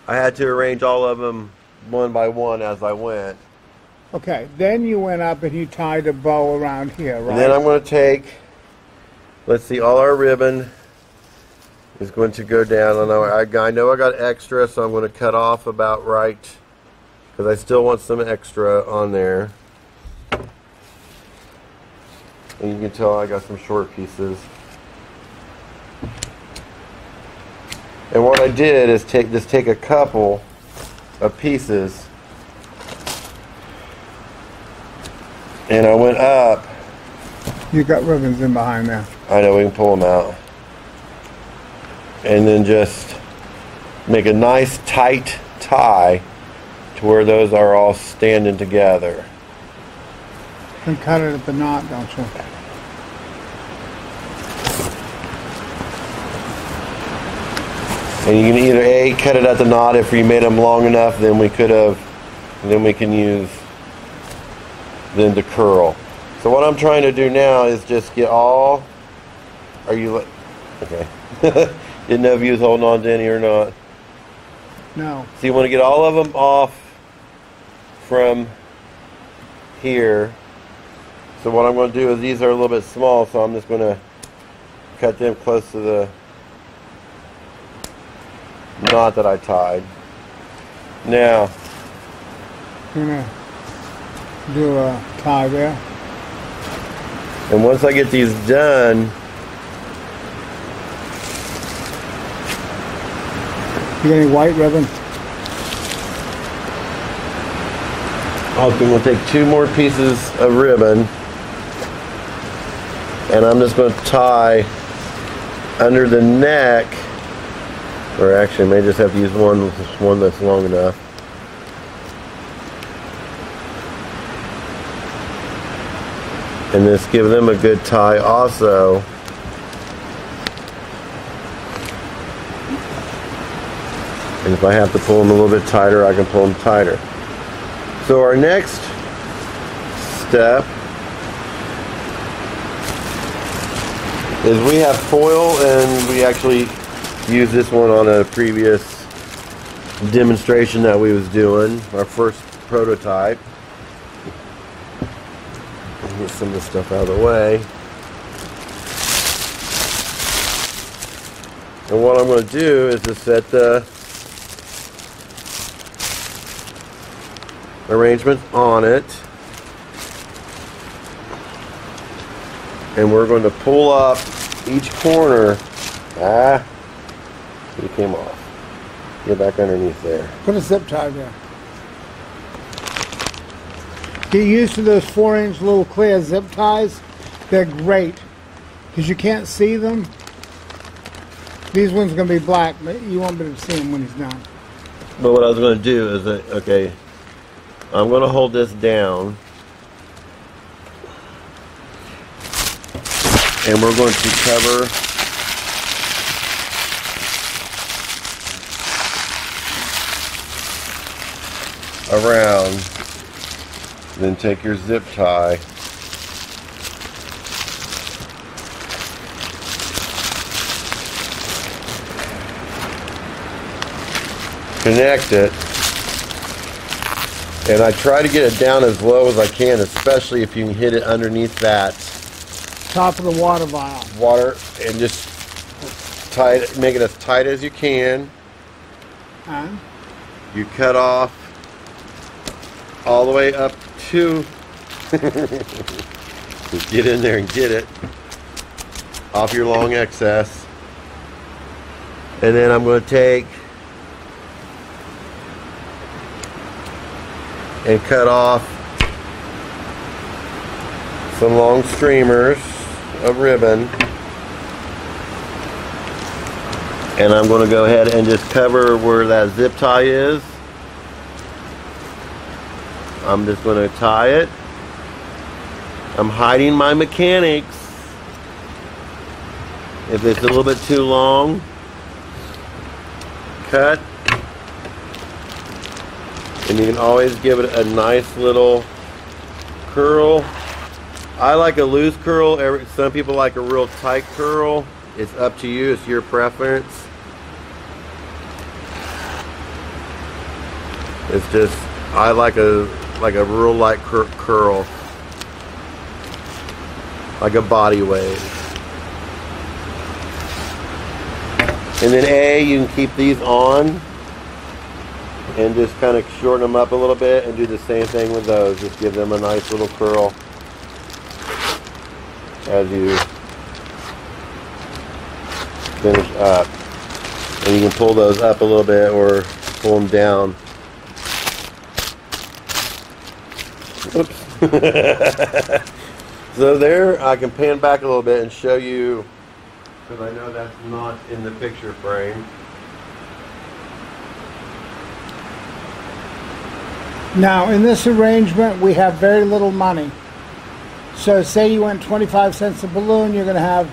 I had to arrange all of them one by one as I went. Okay, then you went up and you tied a bow around here, right? And then I'm going to take, let's see, all our ribbon is going to go down. I know I, I know I got extra, so I'm going to cut off about right because I still want some extra on there. And you can tell I got some short pieces. And what I did is take just take a couple of pieces and I went up. You got ribbons in behind there. I know we can pull them out. And then just make a nice tight tie to where those are all standing together. And cut it at the knot, don't you? And you can either A, cut it at the knot if you made them long enough, then we could have, then we can use them to curl. So what I'm trying to do now is just get all, are you, okay. (laughs) Didn't know if you was holding on to any or not. No. So you want to get all of them off from here. So what I'm going to do is these are a little bit small, so I'm just going to cut them close to the knot that I tied. Now, gonna do a tie there. and once I get these done, You got any white ribbon? Going to take two more pieces of ribbon. And I'm just going to tie under the neck or actually I may just have to use one one that's long enough. And just give them a good tie also. And if I have to pull them a little bit tighter I can pull them tighter so our next step is we have foil and we actually used this one on a previous demonstration that we was doing, our first prototype. Get some of this stuff out of the way. And what I'm going to do is to set the arrangement on it. And we're going to pull up each corner. Ah, it came off. Get back underneath there. Put a zip tie there. Get used to those four inch little clear zip ties. They're great because you can't see them. These ones are going to be black, but you won't be able to see them when he's done. But what I was going to do is, that, okay, I'm going to hold this down. And we're going to cover around. Then take your zip tie. Connect it. And I try to get it down as low as I can, especially if you can hit it underneath that Top of the water vial. water and just tie it, make it as tight as you can. And You cut off all the way up to (laughs) get in there and get it off your long excess. And then I'm going to take and cut off some long streamers of ribbon. And I'm going to go ahead and just cover where that zip tie is. I'm just going to tie it. I'm hiding my mechanics. If it's a little bit too long, cut. You can always give it a nice little curl. I like a loose curl. Some people like a real tight curl. It's up to you. It's your preference. It's just, I like a like a real light cur- curl, like a body wave. And then A, you can keep these on and just kind of shorten them up a little bit and do the same thing with those. Just give them a nice little curl as you finish up. And you can pull those up a little bit or pull them down. Oops. (laughs) so there, I can pan back a little bit and show you, because I know that's not in the picture frame. Now, in this arrangement, we have very little money. So, say you went 25 cents a balloon, you're going to have,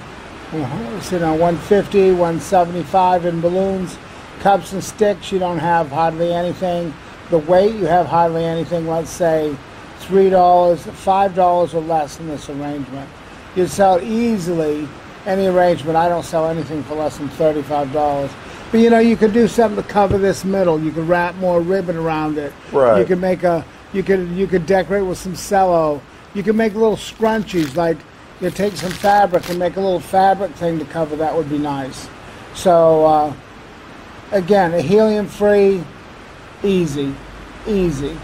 you know, 150, 175 in balloons. Cups and sticks, you don't have hardly anything. The weight, you have hardly anything. Let's say $3, $5 or less in this arrangement. You sell easily any arrangement. I don't sell anything for less than $35. But you know, you could do something to cover this middle. You could wrap more ribbon around it. Right. You could make a you could you could decorate with some cello. You could make little scrunchies like you take some fabric and make a little fabric thing to cover that would be nice. So uh, again, a helium free, easy, easy.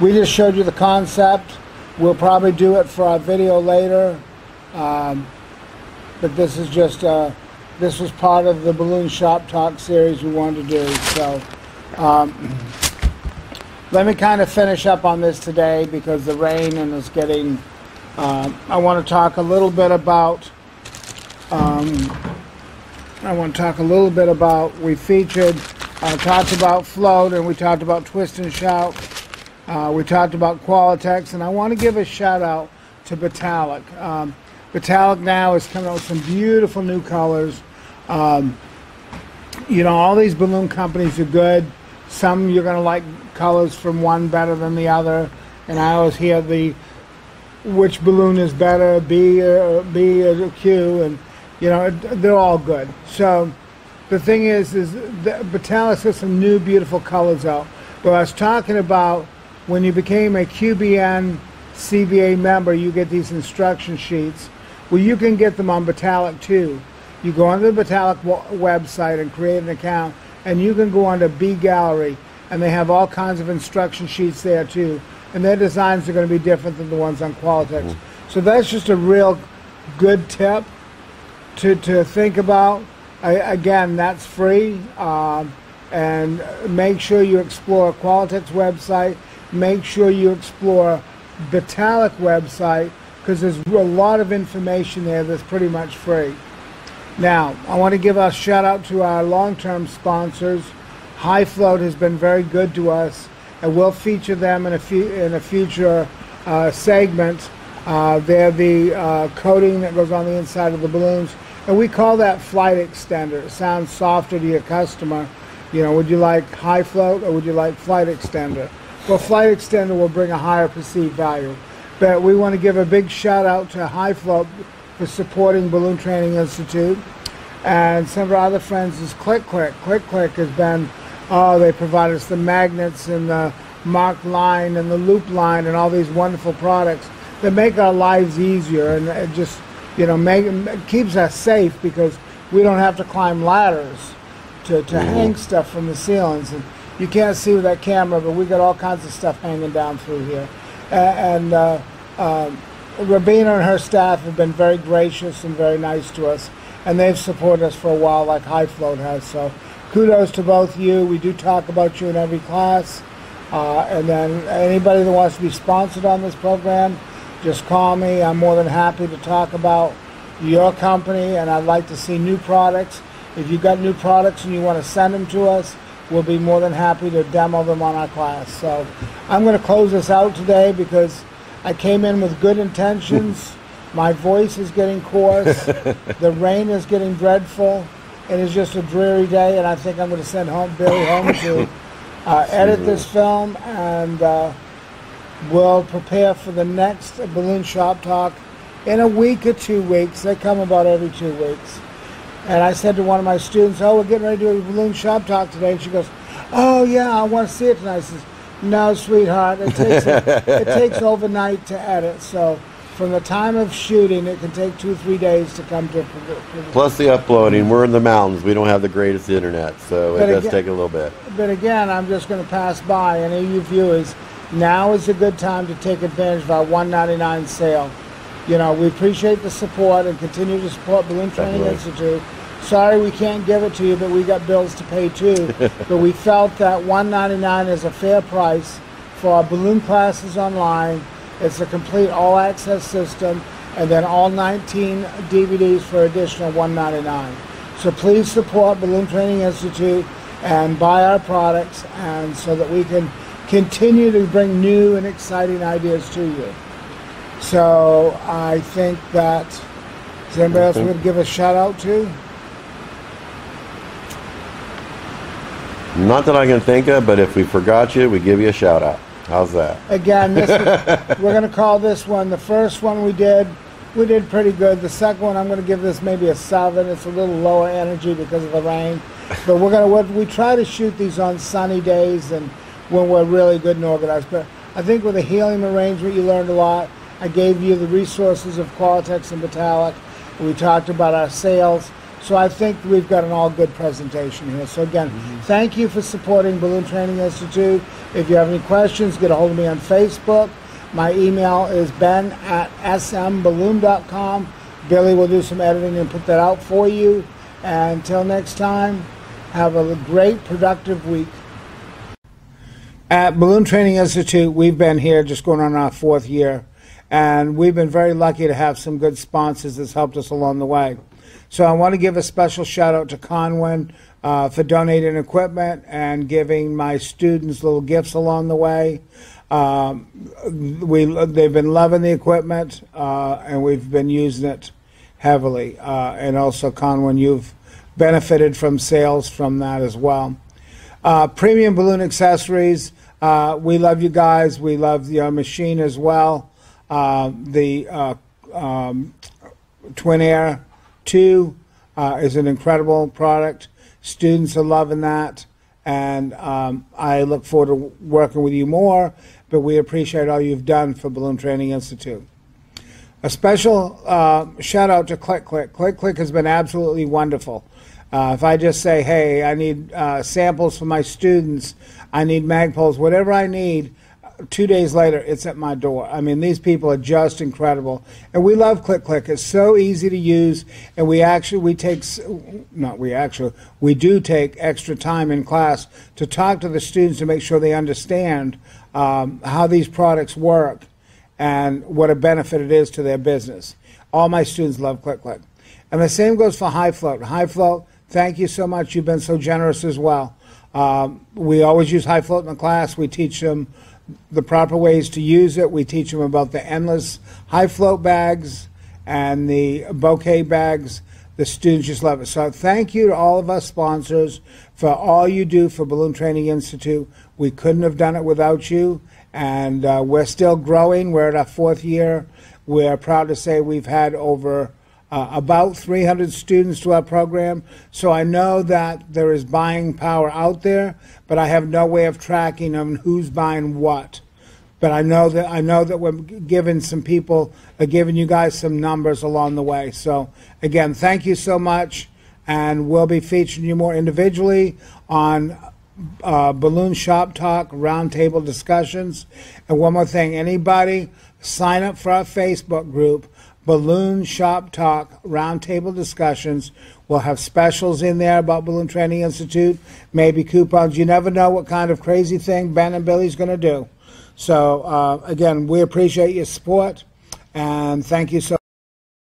We just showed you the concept. We'll probably do it for our video later. Um, but this is just uh, this was part of the balloon shop talk series we wanted to do. So um, let me kind of finish up on this today because the rain and is getting. Uh, I want to talk a little bit about. Um, I want to talk a little bit about. We featured, uh, talked about float, and we talked about twist and shout. Uh, we talked about Qualatex, and I want to give a shout out to Betallic. Um, now is coming out with some beautiful new colors. Um, you know, all these balloon companies are good. Some you're going to like colors from one better than the other, and I always hear the which balloon is better, B or B or Q, and you know they're all good. So the thing is, is the Betallic has some new beautiful colors out. But I was talking about when you became a QBN CBA member, you get these instruction sheets. Well, you can get them on Betallic too. You go onto the Betallic website and create an account, and you can go onto B Gallery, and they have all kinds of instruction sheets there too. And their designs are going to be different than the ones on Qualatex. Mm. So that's just a real good tip to, to think about. I, again, that's free. Um, and make sure you explore Qualatex website. Make sure you explore Betallic website because there's a lot of information there that's pretty much free. Now, I want to give a shout out to our long-term sponsors. Hi-Float has been very good to us, and we'll feature them in a, in a future uh, segment. Uh, they're the uh, coating that goes on the inside of the balloons, and we call that flight extender. It sounds softer to your customer. You know, would you like high float or would you like flight extender? Well, flight extender will bring a higher perceived value. But we want to give a big shout out to Hi-Float for supporting Balloon Training Institute. And some of our other friends is Click Click. Click Click has been, oh, they provide us the magnets and the marked line and the loop line and all these wonderful products that make our lives easier and it just, you know, make, keeps us safe because we don't have to climb ladders to, to mm-hmm. hang stuff from the ceilings. And you can't see with that camera, but we got all kinds of stuff hanging down through here. And uh, uh, Rabina and her staff have been very gracious and very nice to us, and they've supported us for a while, like Hi-Float has. So, kudos to both of you. We do talk about you in every class. Uh, and then anybody that wants to be sponsored on this program, just call me. I'm more than happy to talk about your company, and I'd like to see new products. If you've got new products and you want to send them to us, we'll be more than happy to demo them on our class. So I'm going to close this out today because I came in with good intentions. (laughs) My voice is getting coarse. (laughs) the rain is getting dreadful. It is just a dreary day, and I think I'm going to send home Billy home to (laughs) uh, edit this film, and uh, we'll prepare for the next balloon shop talk in a week or two weeks. They come about every two weeks. And I said to one of my students, "Oh, we're getting ready to do a balloon shop talk today." And she goes, "Oh yeah, I want to see it tonight." I says, No, sweetheart, it takes it takes overnight to edit. So from the time of shooting, it can take two three days to come to. Plus the uploading. We're in the mountains. We don't have the greatest internet, so it does again- take a little bit. But again, I'm just going to pass by any of you viewers. Now is a good time to take advantage of our 199 sale. You know, we appreciate the support and continue to support Balloon Training Definitely. Institute. Sorry we can't give it to you, but we got bills to pay too. (laughs) but we felt that 199 is a fair price for our balloon classes online. It's a complete all-access system, and then all 19 DVDs for additional 199. So please support Balloon Training Institute and buy our products, and so that we can continue to bring new and exciting ideas to you. So I think that is anybody else Okay. would give a shout out to? Not that I can think of, but if we forgot you, we give you a shout out. How's that? Again, this is, (laughs) we're going to call this one. The first one we did, we did pretty good. The second one, I'm going to give this maybe a seven. It's a little lower energy because of the rain, but we're going to we try to shoot these on sunny days and when we're really good and organized. But I think with the helium arrangement, you learned a lot. I gave you the resources of Qualatex and Betallic. We talked about our sales. So I think we've got an all good presentation here. So again, mm-hmm. thank you for supporting Balloon Training Institute. If you have any questions, get a hold of me on Facebook. My email is ben at smballoon.com. Billy will do some editing and put that out for you. And until next time, have a great, productive week. At Balloon Training Institute, we've been here just going on our fourth year, and we've been very lucky to have some good sponsors that's helped us along the way. So I want to give a special shout out to Conwin uh, for donating equipment and giving my students little gifts along the way. Um, we they've been loving the equipment, uh, and we've been using it heavily. Uh, and also, Conwin, you've benefited from sales from that as well. Uh, premium balloon accessories. Uh, we love you guys. We love your machine as well. Uh, the um, Twin Air 2 uh, is an incredible product. Students are loving that. And um, I look forward to working with you more, but we appreciate all you've done for Balloon Training Institute. A special uh, shout out to Click Click. Click Click has been absolutely wonderful. Uh, if I just say, hey, I need uh, samples for my students, I need magpoles, whatever I need, two days later, it's at my door. I mean, these people are just incredible, and we love Click Click. It's so easy to use, and we actually we take not we actually we do take extra time in class to talk to the students to make sure they understand um, how these products work and what a benefit it is to their business. All my students love Click Click. And the same goes for Hi-Float. High Float, thank you so much. You've been so generous as well. Um, we always use Hi-Float in the class. We teach them the proper ways to use it. We teach them about the endless Hi-Float bags and the bouquet bags. The students just love it. So thank you to all of us sponsors for all you do for Balloon Training Institute. We couldn't have done it without you, and uh, we're still growing. We're at our fourth year. We're proud to say we've had over uh, about 300 students to our program. So I know that there is buying power out there, but I have no way of tracking on who's buying what. But I know that I know that we're giving some people, uh, giving you guys some numbers along the way. So again, thank you so much, and we'll be featuring you more individually on uh, balloon shop talk, roundtable discussions. And one more thing, anybody sign up for our Facebook group, Balloon Shop Talk, roundtable discussions. We'll have specials in there about Balloon Training Institute, maybe coupons. You never know what kind of crazy thing Ben and Billy's going to do. So uh, again, we appreciate your support and thank you so